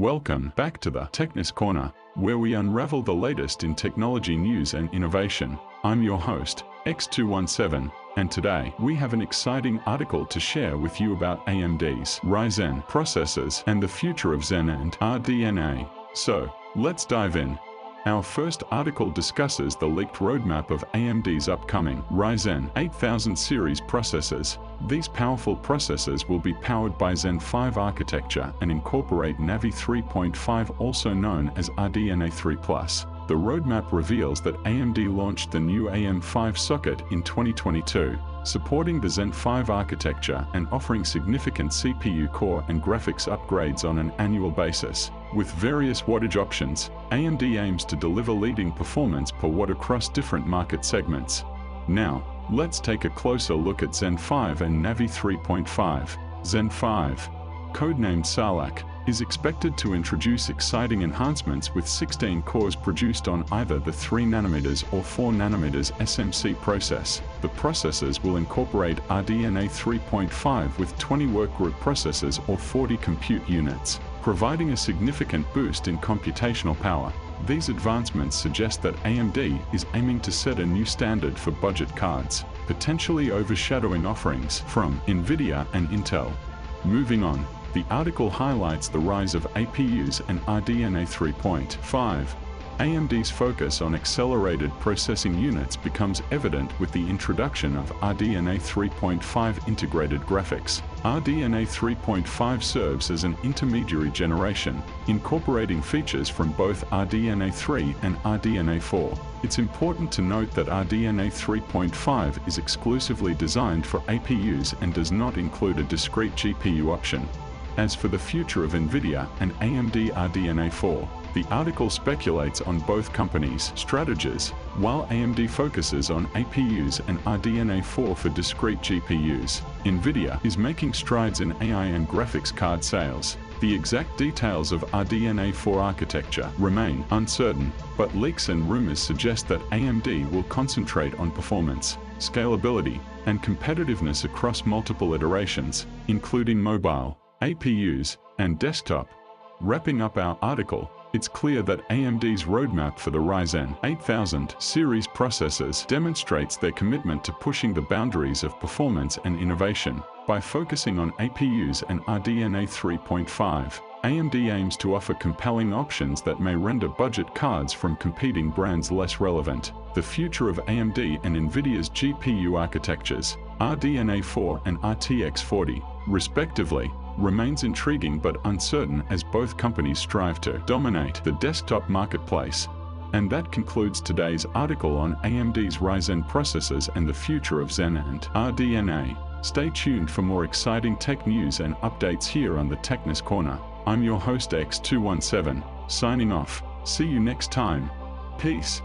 Welcome back to the Techness Corner, where we unravel the latest in technology news and innovation. I'm your host, X217, and today we have an exciting article to share with you about AMD's Ryzen processors and the future of Zen and RDNA. So, let's dive in. Our first article discusses the leaked roadmap of AMD's upcoming Ryzen 8000 series processors. These powerful processors will be powered by Zen 5 architecture and incorporate Navi 3.5 also known as RDNA 3+. The roadmap reveals that AMD launched the new AM5 socket in 2022, supporting the Zen 5 architecture and offering significant CPU core and graphics upgrades on an annual basis. With various wattage options, AMD aims to deliver leading performance per watt across different market segments. Now, let's take a closer look at Zen 5 and Navi 3.5. Zen 5, codenamed Sarlak, is expected to introduce exciting enhancements with 16 cores produced on either the 3nm or 4nm SMC process. The processors will incorporate RDNA 3.5 with 20 workgroup processors or 40 compute units providing a significant boost in computational power. These advancements suggest that AMD is aiming to set a new standard for budget cards, potentially overshadowing offerings from NVIDIA and Intel. Moving on, the article highlights the rise of APUs and RDNA 3.5 AMD's focus on accelerated processing units becomes evident with the introduction of RDNA 3.5 integrated graphics. RDNA 3.5 serves as an intermediary generation, incorporating features from both RDNA 3 and RDNA 4. It's important to note that RDNA 3.5 is exclusively designed for APUs and does not include a discrete GPU option. As for the future of NVIDIA and AMD RDNA 4, the article speculates on both companies' strategies, while AMD focuses on APUs and RDNA 4 for discrete GPUs. NVIDIA is making strides in AI and graphics card sales. The exact details of RDNA 4 architecture remain uncertain, but leaks and rumors suggest that AMD will concentrate on performance, scalability, and competitiveness across multiple iterations, including mobile, APUs, and desktop. Wrapping up our article, it's clear that AMD's roadmap for the Ryzen 8000 series processors demonstrates their commitment to pushing the boundaries of performance and innovation. By focusing on APUs and RDNA 3.5, AMD aims to offer compelling options that may render budget cards from competing brands less relevant. The future of AMD and NVIDIA's GPU architectures, RDNA 4 and RTX 40, respectively, remains intriguing but uncertain as both companies strive to dominate the desktop marketplace. And that concludes today's article on AMD's Ryzen processors and the future of Zen and RDNA. Stay tuned for more exciting tech news and updates here on the Techness Corner. I'm your host X217, signing off. See you next time. Peace.